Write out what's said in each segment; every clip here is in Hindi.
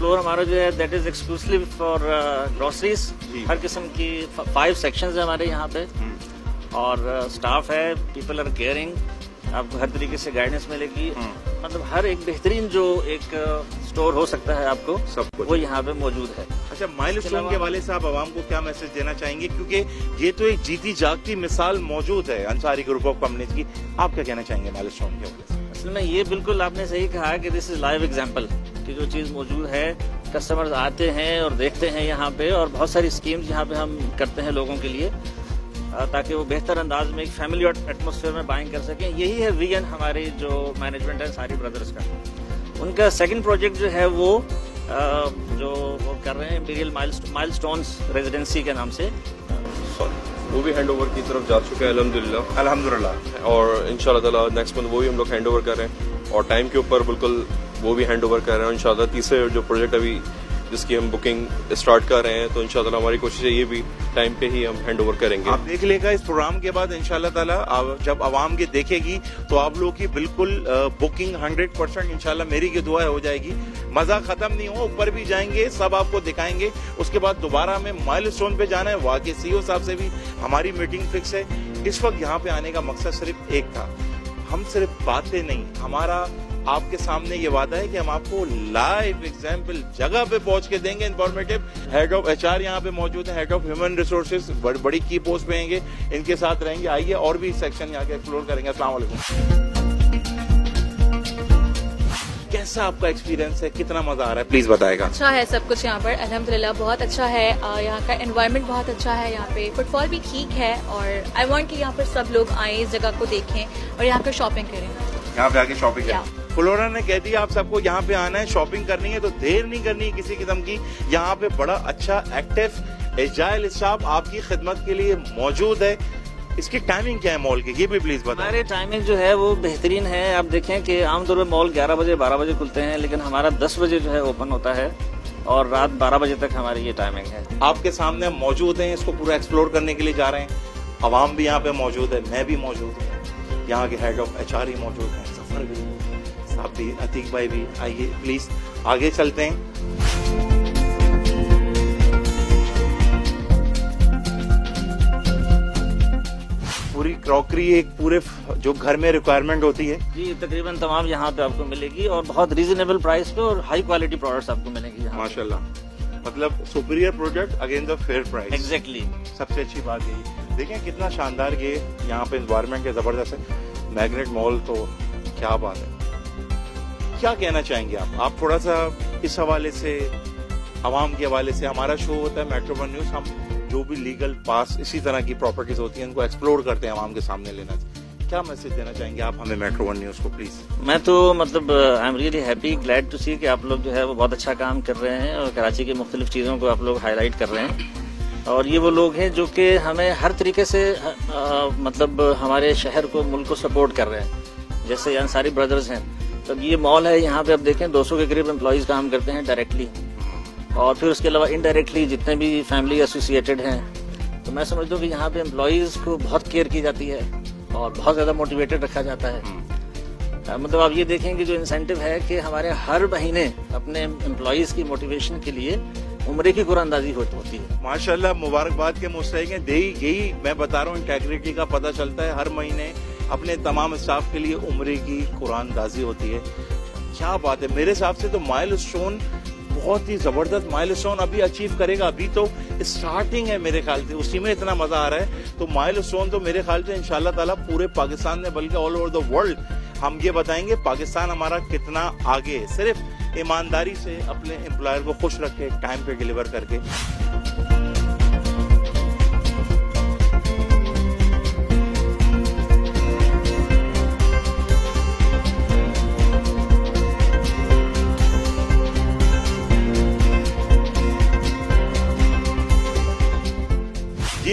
फ्लोर हमारा जो है that is exclusive for groceries हर किस्म की फाइव सेक्शंस है हमारे यहाँ पे। और स्टाफ है पीपल आर केयरिंग आपको हर तरीके से गाइडेंस मिलेगी। मतलब हर एक बेहतरीन जो एक स्टोर हो सकता है आपको सब कुछ। वो यहाँ पे मौजूद है। अच्छा माइल स्टोन के वाले से आप आवाम को क्या मैसेज देना चाहेंगे? क्योंकि ये तो एक जीती जागती मिसाल मौजूद है अंसारी ग्रुप ऑफ़ कंपनीज़ की। आप क्या कहना चाहेंगे माइल स्टोन के हवाले से? असल में ये बिल्कुल आपने सही कहा कि दिस इज़ लाइव एग्ज़ाम्पल कि जो चीज़ मौजूद है कस्टमर्स आते हैं और देखते हैं यहाँ पे और बहुत सारी स्कीम्स यहाँ पे हम करते हैं लोगों के लिए ताकि वो बेहतर अंदाज में एक फैमिली एटमोसफेयर में बाइंग कर सकें। यही है विजन हमारी जो मैनेजमेंट है सारी ब्रदर्स का। उनका सेकंड प्रोजेक्ट जो है वो जो वो कर रहे हैं इंपीरियल माइल स्टोन्स रेजिडेंसी के नाम से। वो भी हैंड ओवर की तरफ़ जा चुका है अलहमदिल्ला अल्हम्दुलिल्लाह और इंशाल्लाह ताला नेक्स्ट मंथ वो भी हम लोग हैंड ओवर कर रहे हैं। और टाइम के ऊपर बिल्कुल वो भी हैंड ओवर कर रहे हैं इंशाल्लाह तीसरे जो प्रोजेक्ट अभी जिसकी हम बुकिंग स्टार्ट कर रहे हैं तो इंशाल्लाह हमारी कोशिश है ये भी टाइम पे ही हम हैंड ओवर करेंगे। आप देख लेगा इस प्रोग्राम के बाद इंशाल्लाह ताला जब आवाम ये देखेगी तो आप लोग की बिल्कुल बुकिंग 100 परसेंट इंशाल्लाह मेरी की दुआ हो जाएगी। मज़ा खत्म नहीं हो, ऊपर भी जाएँगे, सब आपको दिखाएँगे। उसके बाद दोबारा हमें माइल स्टोन पे जाना है वहाँ के सीईओ साहब से भी हमारी मीटिंग फिक्स है। इस वक्त यहाँ पे आने का मकसद सिर्फ़ एक था। हम सिर्फ़ बातें नहीं, हमारा आपके सामने ये वादा है कि हम आपको लाइव एग्ज़ाम्पल जगह पे पहुँच के देंगे informative head of H R यहाँ पे मौजूद है। हेड ऑफ़ ह्यूमन रिसोर्सेज बड़ी की पोस्ट पे रहेंगे इनके साथ रहेंगे। आइए और भी सेक्शन यहाँ के एक्सप्लोर करेंगे। अस्सलाम वालेकुम। कैसा आपका एक्सपीरियंस है? कितना मज़ा आ रहा है? प्लीज़ बताएगा। अच्छा है सब कुछ यहाँ पर। अल्हम्दुलिल्लाह बहुत अच्छा है। यहाँ का एनवायरनमेंट बहुत अच्छा है यहाँ पे। फुटफॉल भी ठीक है और आई वांट कि यहाँ पर सब लोग आए इस जगह को देखें और यहाँ पर शॉपिंग करें। यहाँ पे आके शॉपिंग? करें। फ्लोरा ने कह दिया आप सबको यहाँ पे आना है शॉपिंग करनी है तो देर नहीं करनी है किसी किस्म की। यहाँ पे बड़ा अच्छा एक्टिव एजाइल स्टाफ आपकी खिदमत के लिए मौजूद है। इसकी टाइमिंग क्या है मॉल की? ये भी प्लीज़ बताएँ हमारे टाइमिंग जो है वो बेहतरीन है। आप देखें कि आमतौर पर मॉल 11 बजे 12 बजे खुलते हैं लेकिन हमारा 10 बजे जो है ओपन होता है और रात 12 बजे तक हमारी ये टाइमिंग है। आपके सामने हम मौजूद हैं इसको पूरा एक्सप्लोर करने के लिए जा रहे हैं। आवाम भी यहाँ पे मौजूद है मैं भी मौजूद हूँ। यहाँ के हेड ऑफ़ एच ही मौजूद हैं। सफ़र भी। साहब भी अतीक भाई भी आइए प्लीज़ आगे चलते हैं। पूरी क्रॉकरी एक पूरे जो घर में रिक्वायरमेंट होती है। जी तकरीबन तमाम यहाँ पे आपको मिलेगी और बहुत रीजनेबल प्राइस पे और हाई क्वालिटी प्रोडक्ट्स आपको मिलेंगी माशाल्लाह। मतलब superior product again the fair price exactly सबसे अच्छी बात यही। देखें कितना शानदार ये यहाँ पे इन्वायरमेंट है ज़बरदस्त है। मैग्नेट मॉल तो क्या बात है। क्या कहना चाहेंगे आप? आप थोड़ा सा इस हवाले से आवाम के हवाले से हमारा शो होता है मेट्रो वन न्यूज़ हम जो भी लीगल पास इसी तरह की प्रॉपर्टीज़ होती हैं उनको एक्सप्लोर करते हैं आवाम के सामने लेना। क्या मैसेज देना चाहेंगे आप हमें मेट्रो वन न्यूज़ को प्लीज़ मैं तो मतलब I am really happy glad to see कि आप लोग जो है वो बहुत अच्छा काम कर रहे हैं और कराची की मुख्तलिफ़ चीज़ों को आप लोग हाईलाइट कर रहे हैं। और ये वो लोग हैं जो कि हमें हर तरीके से अ, मतलब हमारे शहर को मुल्क को सपोर्ट कर रहे हैं। जैसे अंसारी ब्रदर्स हैं। तब ये मॉल है यहाँ पे आप देखें 200 के करीब एम्प्लॉयज़ काम करते हैं डायरेक्टली और फिर उसके अलावा इनडायरेक्टली जितने भी फैमिली एसोसिएटेड हैं तो मैं समझता हूँ कि यहाँ पे एम्प्लॉयज़ को बहुत केयर की जाती है और बहुत ज़्यादा मोटिवेटेड रखा जाता है। मतलब आप ये देखें कि जो इंसेंटिव है कि हमारे हर महीने अपने एम्प्लॉयज़ की मोटिवेशन के लिए उम्र की कुरानंदाजी होती है। माशाल्लाह मुबारकबाद के मुस्तक हैं। यही मैं बता रहा हूँ इंटेग्रिटी का पता चलता है हर महीने। अपने तमाम स्टाफ के लिए उम्र की कुरानदाजी होती है। क्या बात है? मेरे हिसाब से तो माइल स्टोन बहुत ही ज़बरदस्त माइल स्टोन अभी अचीव करेगा। अभी तो स्टार्टिंग है मेरे ख्याल से। उसी में इतना मज़ा आ रहा है। तो माइल स्टोन तो मेरे ख्याल से इंशाल्लाह ताला पूरे पाकिस्तान में बल्कि ऑल ओवर द वर्ल्ड हम ये बताएँगे पाकिस्तान हमारा कितना आगे है। सिर्फ़ ईमानदारी से अपने एम्प्लॉयर को खुश रख टाइम पे डिलीवर करके।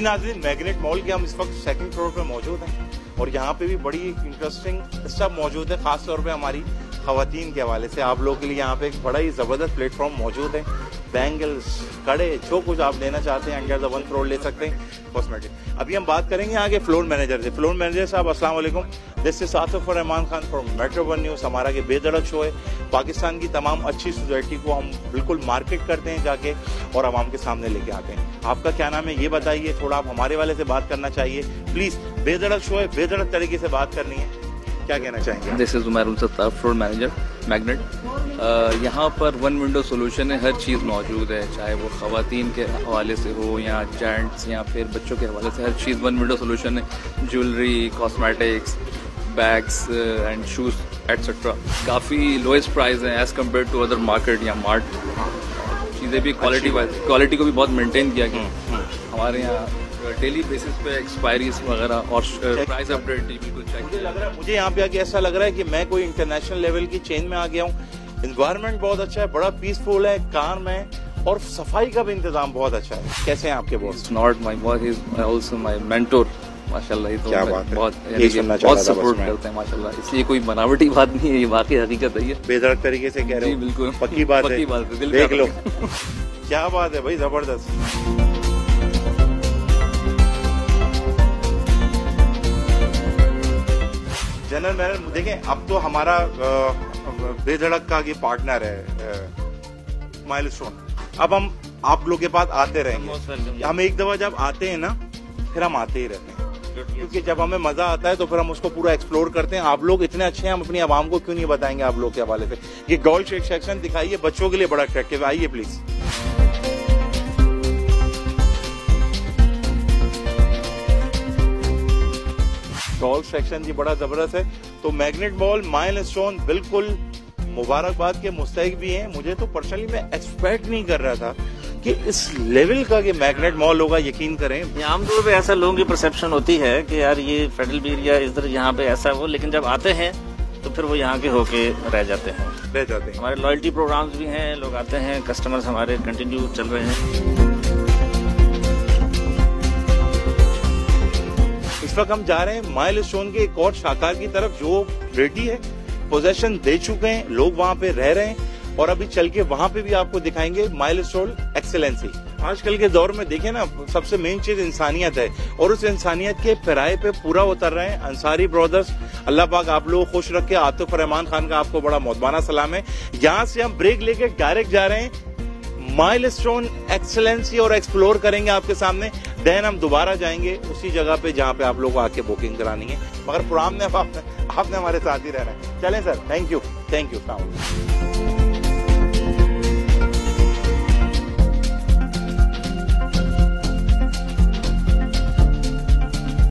नाजरीन मैग्नेट मॉल के हम इस वक्त सेकंड फ्लोर पे मौजूद हैं और यहाँ पे भी बड़ी इंटरेस्टिंग स्टफ़ मौजूद है, खासतौर पे हमारी खातन के हवाले से। आप लोगों के लिए यहाँ पे एक बड़ा ही ज़बरदस्त प्लेटफॉर्म मौजूद है। बैंगल्स कड़े, जो कुछ आप लेना चाहते हैं अंडर द वन फ्लोर ले सकते हैं कॉस्मेटिक अभी हम बात करेंगे आगे फ्लोर मैनेजर से. फ्लोर मैनेजर साहब वालेकुम. This is Rahman Khan from metro one news हमारा के बेधड़क शो है. पाकिस्तान की तमाम अच्छी सोसाइटी को हम बिल्कुल मार्केट करते हैं जाके और आवाम के सामने लेके आते हैं. आपका क्या नाम है? ये बताइए. थोड़ा आप हमारे वाले से बात करना चाहिए. प्लीज़ बेधड़क शो है. बेधड़क तरीके से बात करनी है. क्या कहना चाहेंगे this is Umar floor manager magnet यहाँ पर वन विंडो सोल्यूशन है हर चीज़ मौजूद है चाहे वो खातन के हवाले से हो या जेंट्स या फिर बच्चों के हवाले से हर चीज़ वन विंडो सोल्यूशन है jewellery cosmetics bags and shoes etcetera काफ़ी लोएस्ट प्राइस है as compare to other market या मार्ट चीज़ें भी क्वालिटी वाइज क्वालिटी को भी बहुत मेंटेन किया गया हम्म, हम्म। हमारे यहाँ डेली बेसिस पे एक्सपायरीज वगैरह और प्राइस अपडेट बिल्कुल चेक मुझे लग रहा है मुझे यहाँ पे आके ऐसा लग रहा है कि मैं कोई इंटरनेशनल लेवल की चेन में आ गया हूँ। इन्वायरमेंट बहुत अच्छा है बड़ा पीसफुल है काम है और सफ़ाई का भी इंतज़ाम बहुत अच्छा है। कैसे हैं आपके boss not my boss is also my mentor माशाल्लाह ये तो क्या बात बहुत बहुत सपोर्ट करते हैं माशाल्लाह। इसलिए कोई बनावटी बात नहीं है ये वाकई हकीकत है ये। बेधड़क तरीके से कह रहे हो। बिल्कुल। पक्की बात है। पक्की बात है, देख लो। क्या बात है भाई ज़बरदस्त। जनरल मैनेजर देखें अब तो हमारा बेधड़क का ये पार्टनर है माइलस्टोन अब हम आप लोग के पास आते रहेंगे। हम एक दफ़ा जब आते हैं ना फिर हम आते ही रहते हैं। क्योंकि जब हमें मज़ा आता है तो फिर हम उसको पूरा एक्सप्लोर करते हैं। आप लोग इतने अच्छे हैं हम अपनी आवाम को क्यों नहीं बताएँगे आप लोग के हवाले से? ये शेक सेक्शन दिखाइए बच्चों के लिए बड़ा अट्रैक्टिव आइए प्लीज़ डॉल सेक्शन जी बड़ा ज़बरदस्त है। तो मैग्नेट बॉल माइल स्टोन बिल्कुल मुबारकबाद के मुस्तक भी हैं। मुझे तो पर्सनली मैं एक्सपेक्ट नहीं कर रहा था कि इस लेवल का ये मैग्नेट मॉल होगा यकीन करें। आमतौर पे ऐसा लोगों की परसेप्शन होती है कि यार ये फेडरल बीर या इधर यहाँ पे ऐसा वो लेकिन जब आते हैं तो फिर वो यहाँ के होके रह जाते हैं। रह जाते हैं। हमारे लॉयल्टी प्रोग्राम्स भी हैं लोग आते हैं कस्टमर्स हमारे कंटिन्यू चल रहे हैं। वक्त हम जा रहे हैं माइल स्टोन के एक और शाकार की तरफ़, जो रेडी है पोजेशन दे चुके हैं, लोग वहाँ पे रह रहे हैं, और अभी चल के वहाँ पे भी आपको दिखाएँगे माइल स्टोन एक्सेलेंसी आजकल के दौर में देखें ना, सबसे मेन चीज़ इंसानियत है, और उस इंसानियत के पिराए पे पूरा उतर रहे हैं अंसारी ब्रदर्स अल्लाह पाक आप लोग खुश रखे, आतिफ रहमान खान का आपको बड़ा मोहबाना सलाम है। यहाँ से हम ब्रेक लेके डायरेक्ट जा रहे हैं माइल स्टोन एक्सलेंसी और एक्सप्लोर करेंगे आपके सामने। देन हम दोबारा जाएँगे उसी जगह पे जहाँ पे आप लोग आके बुकिंग करानी है। मगर प्रोग्राम में आपने आपने हमारे साथ ही रहना है। चलें sir thank you thank you